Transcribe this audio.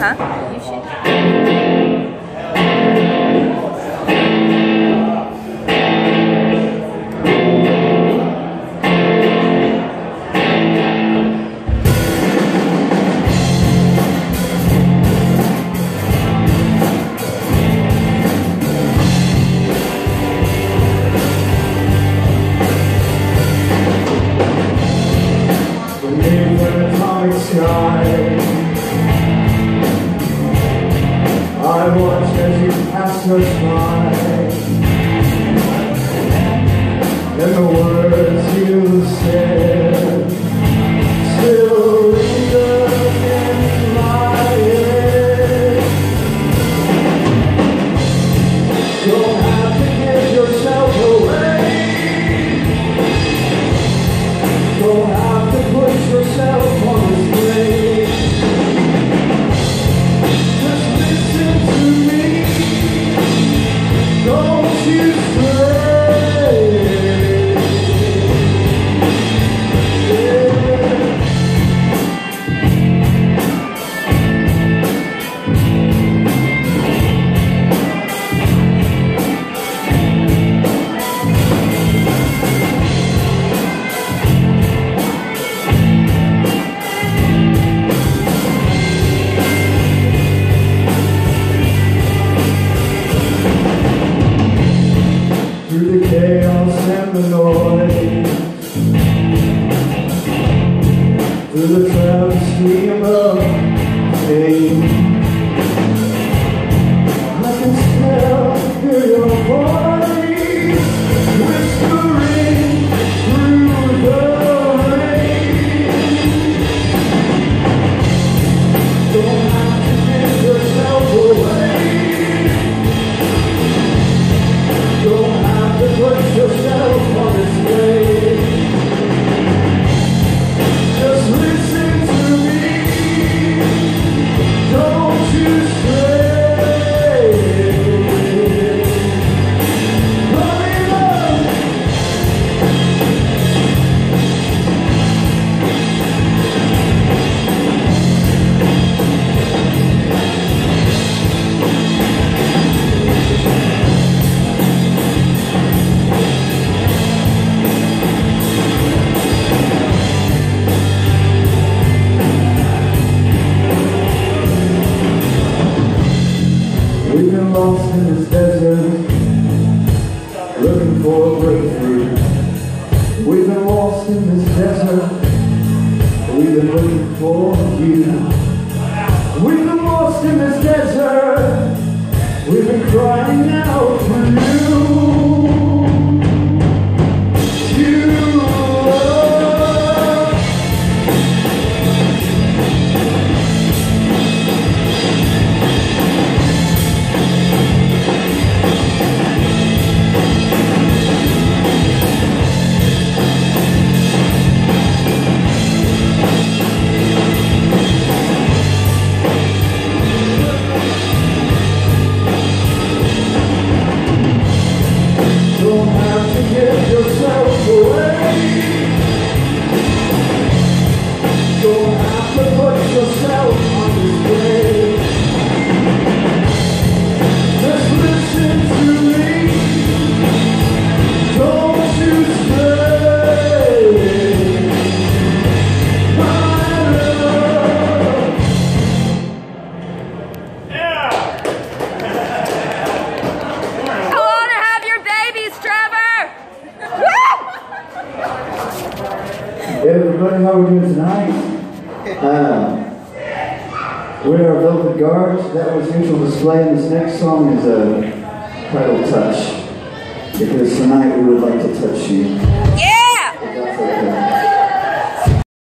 Huh? I watched as you passed us by through the chaos and the noise, through the travesty of pain. I can still hear your voice We've been lost in this desert, looking for a breakthrough. We've been lost in this desert, we've been looking for you. We've been lost in this desert, we've been crying out Everybody, how we doing tonight? Uh, we're Velvet Guards. That was Neutral Display, and this next song is uh, title Touch. Because tonight we would like to touch you. Yeah! If that's okay.